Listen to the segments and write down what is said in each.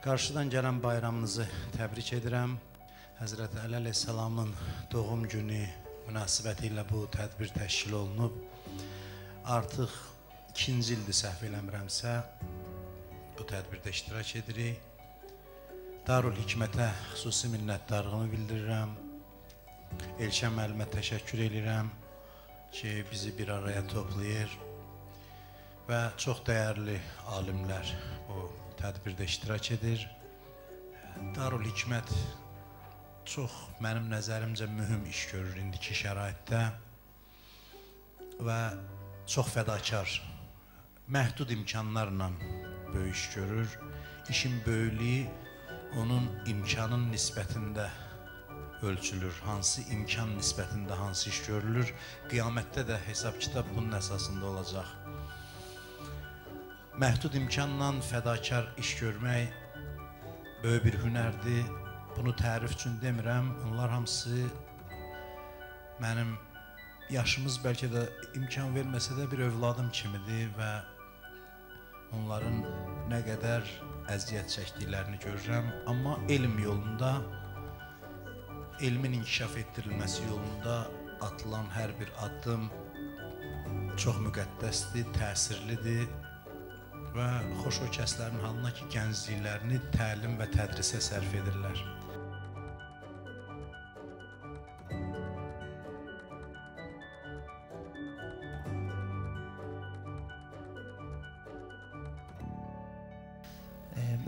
Qarşıdan gələn bayramınızı təbrik edirəm. Həzrət Əli əleyhissalamın doğum günü münasibəti ilə bu tədbir təşkil olunub. Artıq ikinci ildir səhv eləmirəmsə bu tədbirdə iştirak edirik. Darül Hikmətə xüsusi minnətdarlığımı bildirirəm. Elşən müəllimə təşəkkür edirəm ki, bizi bir araya toplayır və çox dəyərli alimlər bu tədbirdə iştirak edir. Darül Hikmət çox mənim nəzərimcə mühüm iş görür indiki şəraitdə və çox fədakar, məhdud imkanlarla böyük görür. İşin böyüklüyü onun imkanın nisbətində ölçülür. Hansı imkan nisbətində hansı iş görülür? Qiyamətdə də hesab kitab bunun əsasında olacaq. Məhdud imkanla fədakar iş görmək böyük bir hünərdir. Bunu tərif üçün demirəm. Onlar hamısı mənim yaşımız bəlkə də imkan verməsə də bir övladım kimidir və onların nə qədər əziyyət çəkdiklərini görürəm. Amma elm yolunda, elmin inkişaf etdirilməsi yolunda atılan hər bir addım çox müqəddəsdir, təsirlidir və xoş o kəslərin halına ki, gəncliklərini təlim və tədrisə sərf edirlər.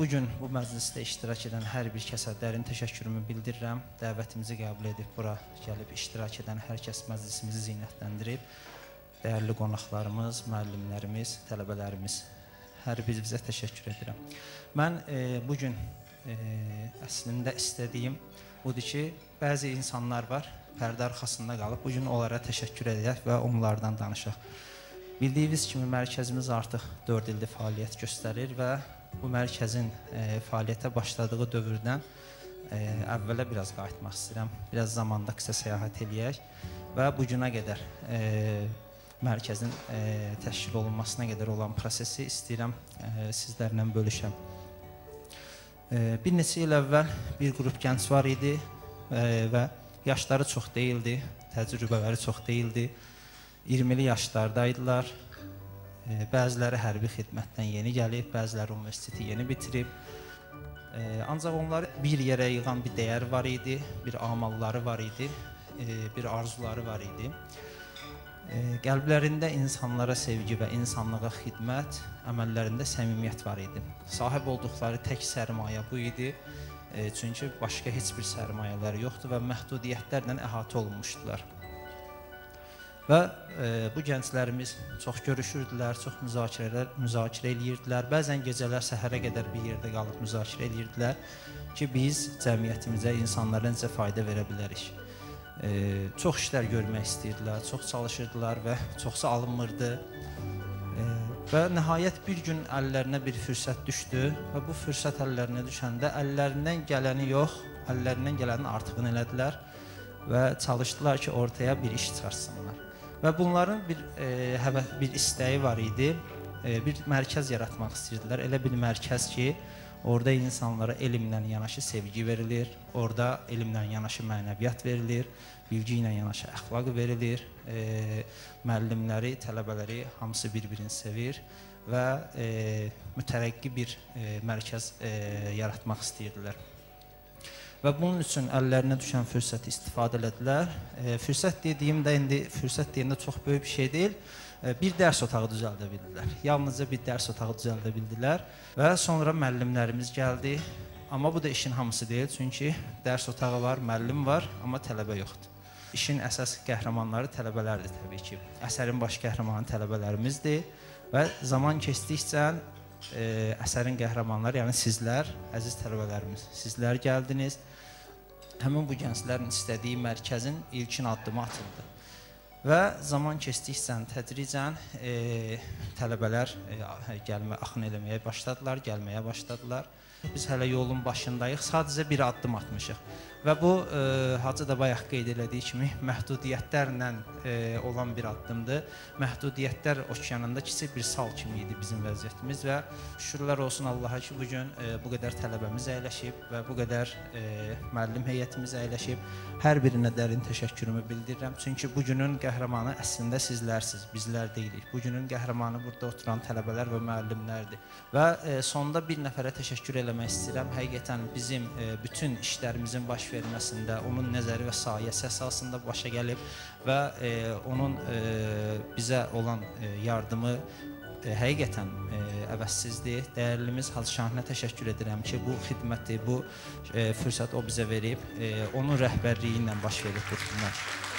Bu gün bu məclisdə iştirak edən hər bir kəsə dərin təşəkkürümü bildirirəm. Dəvətimizi qəbul edib bura gəlib iştirak edən hər kəs məclisimizi zinətləndirib. Dəyərli qonaqlarımız, müəllimlərimiz, tələbələrimiz hər birinizə təşəkkür edirəm. Mən e, bu gün e, əslində istədiyim budur ki, bəzi insanlar var, pərdə arxasında qalıb. Bu gün onlara təşəkkür edək və onlardan danışaq. Bildiyiniz kimi mərkəzimiz artıq 4 ildir fəaliyyət göstərir və bu mərkəzin e, fəaliyyətə başladığı dövrdən e, əvvələ biraz qayıtmaq istəyirəm. Biraz zamanda qısa səyahət eləyək və bu günə qədər e, mərkəzin e, təşkil olunmasına qədər olan prosesi istəyirəm e, sizlərlə bölüşəm. E, bir neçə il əvvəl bir qrup gənc var idi e, və yaşları çox deyildi, təcrübələri çox deyildi. 20-li yaşlardaydılar Bəziləri hərbi xidmətdən yeni gəlib, bəziləri universiteti yeni bitirib. Ancaq onları bir yerə yığan bir dəyər var idi, bir amalları var idi, bir arzuları var idi. Qəlblərində insanlara sevgi və insanlığa xidmət, əməllərində səmimiyyət var idi. Sahib olduqları tək sərmayə bu idi. Çünki başqa heç bir sərmayələri yoxdur və məhdudiyyətlərlə əhatə olunmuşdular. Və e, bu gənclərimiz çox görüşürdülər, çox müzakirələr, müzakirə eləyirdilər. Bəzən gecələr səhərə qədər bir yerdə qalıb müzakirə eləyirdilər ki, biz cəmiyyətimizə, insanlara necə fayda verə bilərik. Çox işlər görmək istəyirdilər, çox çalışırdılar və çoxsa alınmırdı. Və nəhayət bir gün əllərinə bir fürsət düşdü və bu fürsət əllərinə düşəndə əllərindən gələni yox, əllərindən gələni artığını elədilər və çalışdılar ki, ortaya bir iş çıxarsınlar. Və bunların bir e, həvə bir istəyi var idi. E, bir mərkəz yaratmaq istəyirdilər. Elə bir mərkəz ki, orada insanlara elmlə yanaşı sevgi verilir, orada elmlə yanaşı mənəviyyat verilir, bilgi ilə yanaşı əxlaq verilir. E, müəllimləri, tələbələri hamısı bir-birini sevir və e, mütərəqqi bir e, mərkəz e, yaratmaq istəyirdilər və bunun üçün əllərinə düşən fürsəti istifadə elədilər. E, fürsət dediyimdə indi fürsət deyəndə çox böyük bir şey deyil. E, bir dərs otağı düzəldə bildilər. Yalnızca bir dərs otağı düzəldə bildilər və sonra müəllimlərimiz gəldi. Amma bu da işin hamısı deyil, çünki dərs otağı var, müəllim var, amma tələbə yoxdur. İşin əsas qəhrəmanları tələbələrdir təbii ki. Əsərin baş qəhrəmanı tələbələrimizdir və zaman keçdikcə e, əsərin qəhrəmanları, yəni sizlər, əziz tələbələrimiz, sizlər gəldiniz həmin bu gənclərin istədiyi mərkəzin ilkin addımı atıldı. Və zaman keçdikcə tədricən e, tələbələr e, gəlmə axın eləməyə başladılar, gəlməyə başladılar. Biz hələ yolun başındayıq. Sadəcə bir addım atmışıq. Və bu e, Hacı da bayaq qeyd elədiyi kimi məhdudiyyətlərlə e, olan bir addımdır. Məhdudiyyətlər okeanında kiçik bir sal kimi idi bizim vəziyyətimiz və şükürlər olsun Allaha ki, bu gün e, bu qədər tələbəmiz əyləşib və bu qədər e, müəllim heyətimiz əyləşib. Hər birinə dərin təşəkkürümü bildirirəm. Çünki bu günün qəhrəmanı əslində sizlərsiniz, bizlər deyilik. Bu günün qəhrəmanı burada oturan tələbələr və müəllimlərdir. Və e, sonda bir nəfərə təşəkkür eləmək istəyirəm. Həqiqətən bizim e, bütün işlərimizin baş verməsində onun nəzəri və sayəsi əsasında başa gəlib və e, onun e, bizə olan e, yardımı e, həqiqətən e, əvəzsizdir. Dəyərlimiz Hacı Şahinə təşəkkür edirəm ki, bu xidməti, bu e, fürsət o bizə verib. E, onun rəhbərliyi ilə baş verib bu xidmət.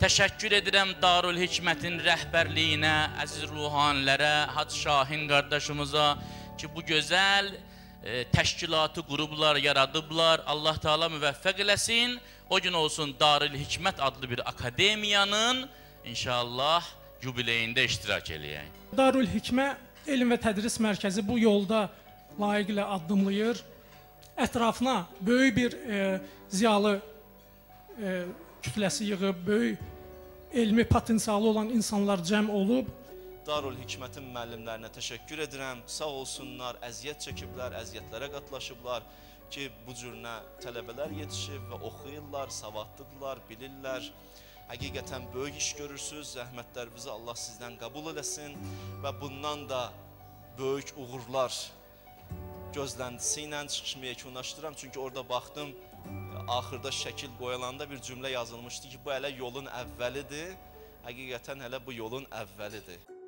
Təşəkkür edirəm Darül Hikmətin rəhbərliyinə, əziz ruhanilərə, Hacı Şahin qardaşımıza ki, bu gözəl e, təşkilatı qurublar, yaradıblar. Allah Taala müvəffəq eləsin. O gün olsun Darül Hikmət adlı bir akademiyanın inşallah yubileyində iştirak eləyək. Darül Hikmə Elm və Tədris Mərkəzi bu yolda layiqlə addımlayır. Ətrafına böyük bir e, ziyalı e, kütləsi yığıb, böyük elmi potensialı olan insanlar cəm olub. Darül Hikmətin müəllimlərinə təşəkkür edirəm. Sağ olsunlar, əziyyət çəkiblər, əziyyətlərə qatlaşıblar ki, bu cürünə tələbələr yetişib və oxuyurlar, savadlıdırlar, bilirlər. Həqiqətən böyük iş görürsüz. Zəhmətlərinizi Allah sizdən qəbul eləsin və bundan da böyük uğurlar gözləntisi ilə çıxışımı yekunlaşdıram. Çünki orada baxdım, axırda şəkil qoyulanda bir cümlə yazılmışdı ki, bu hələ yolun əvvəlidir. Həqiqətən hələ bu yolun əvvəlidir.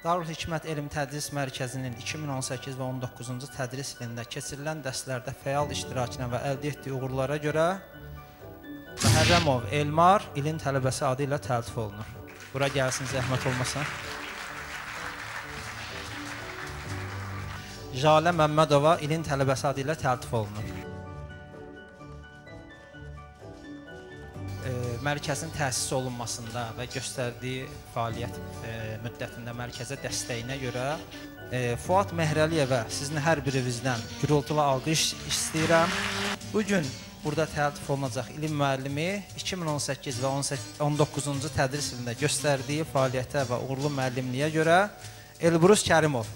Darül Hikmət Elm Tədris Mərkəzinin 2018 və 19-cu tədris ilində keçirilən dərslərdə fəal iştirakına və əldə etdiyi uğurlara görə Məhərrəmov Elmar ilin tələbəsi adı ilə təltif olunur. Bura gəlsin zəhmət olmasa. Jalə Məmmədova ilin tələbəsi adı ilə təltif olunur. Mərkəzin təsis olunmasında və göstərdiyi fəaliyyət e, müddətində mərkəzə dəstəyinə görə e, Fuad Mehrəliyevə sizin hər birinizdən gürültülü alqış istəyirəm. Bu gün burada təltif olunacaq ilim müəllimi 2018 və 19-cu tədris ilində göstərdiyi fəaliyyətə və uğurlu müəllimliyə görə Elbrus Kərimov